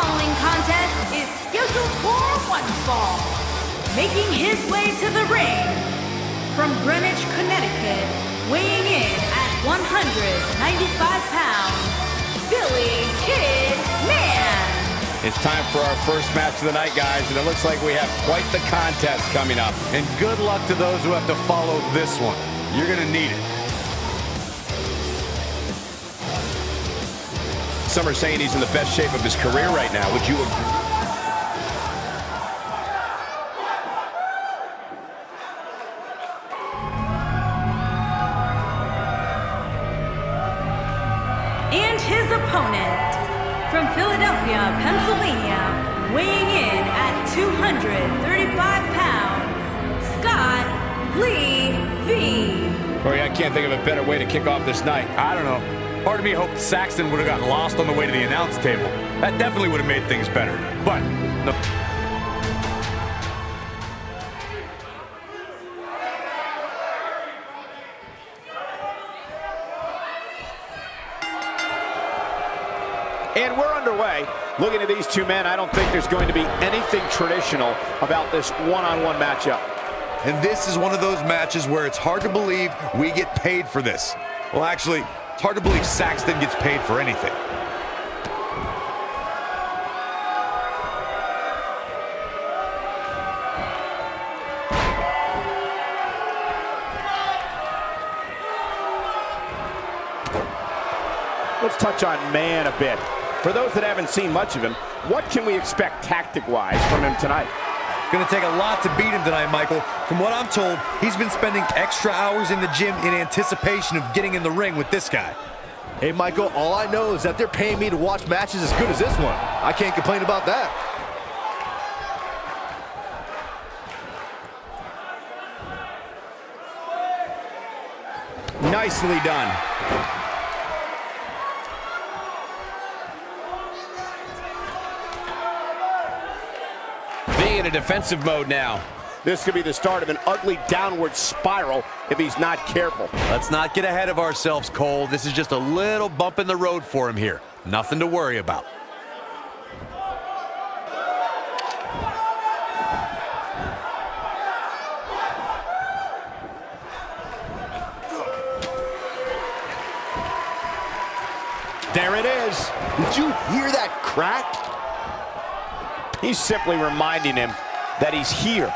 following contest is scheduled for one fall. Making his way to the ring from Greenwich, Connecticut, weighing in at 195 pounds, Billy Kid Man. It's time for our first match of the night, guys, and it looks like we have quite the contest coming up. And good luck to those who have to follow this one. You're going to need it. Some are saying he's in the best shape of his career right now. Would you agree? And his opponent from Philadelphia, Pennsylvania, weighing in at 235 pounds, Scott Lee V. Corey, I can't think of a better way to kick off this night. I don't know. Part of me hoped Saxton would have gotten lost on the way to the announce table. That definitely would have made things better. But, no. And we're underway. Looking at these two men, I don't think there's going to be anything traditional about this one-on-one matchup. And this is one of those matches where it's hard to believe we get paid for this. Well, actually, it's hard to believe Saxton gets paid for anything. Let's touch on Man a bit. For those that haven't seen much of him, what can we expect tactic-wise from him tonight? Going to take a lot to beat him tonight, Michael. From what I'm told, he's been spending extra hours in the gym in anticipation of getting in the ring with this guy. Hey, Michael, all I know is that they're paying me to watch matches as good as this one. I can't complain about that. nicely done. In a defensive mode now. This could be the start of an ugly downward spiral if he's not careful. Let's not get ahead of ourselves, Cole. This is just a little bump in the road for him here. Nothing to worry about. There it is. Did you hear that crack? He's simply reminding him that he's here.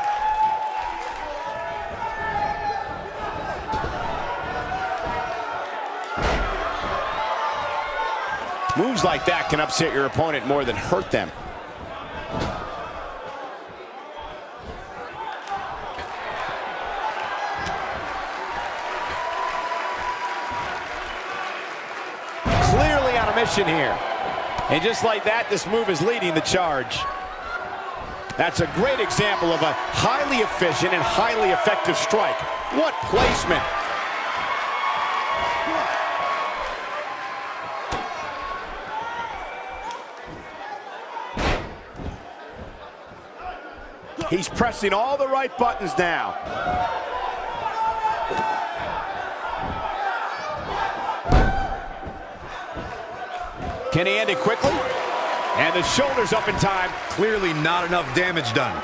Moves like that can upset your opponent more than hurt them. Clearly on a mission here. And just like that, this move is leading the charge. That's a great example of a highly efficient and highly effective strike. What placement. He's pressing all the right buttons now. Can he end it quickly? And the shoulder's up in time. Clearly not enough damage done.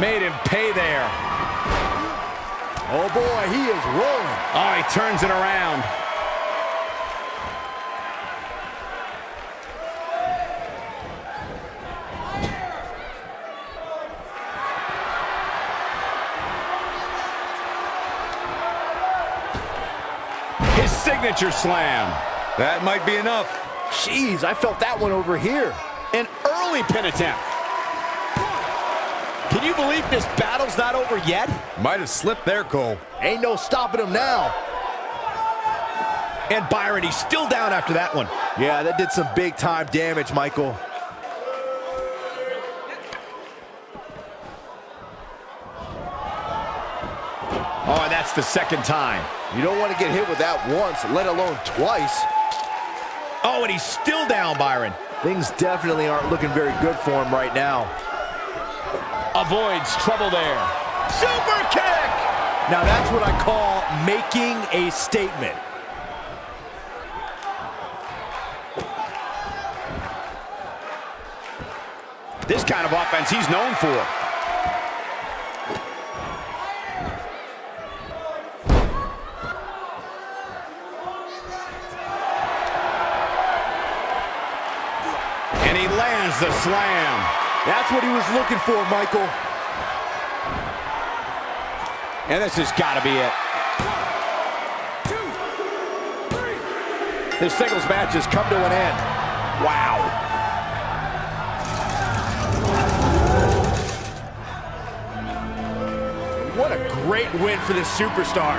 Made him pay there. Oh boy, he is rolling. Oh, he turns it around. Signature slam. That might be enough. Jeez, I felt that one over here. An early pin attempt. Can you believe this battle's not over yet? Might have slipped there, Cole. Ain't no stopping him now. And Byron, he's still down after that one. Yeah, that did some big time damage, Michael. Oh, and that's the second time. You don't want to get hit with that once, let alone twice. Oh, and he's still down, Byron. Things definitely aren't looking very good for him right now. avoids trouble there. Super kick! Now that's what I call making a statement. This kind of offense he's known for. Lands the slam. That's what he was looking for, Michael. And this has got to be it. This singles match has come to an end. Wow. What a great win for this superstar.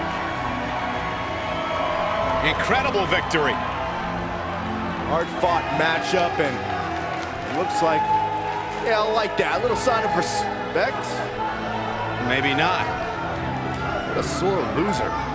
Incredible victory. Hard-fought matchup, and looks like, yeah, I like that. A little sign of respect. Maybe not. What a sore loser.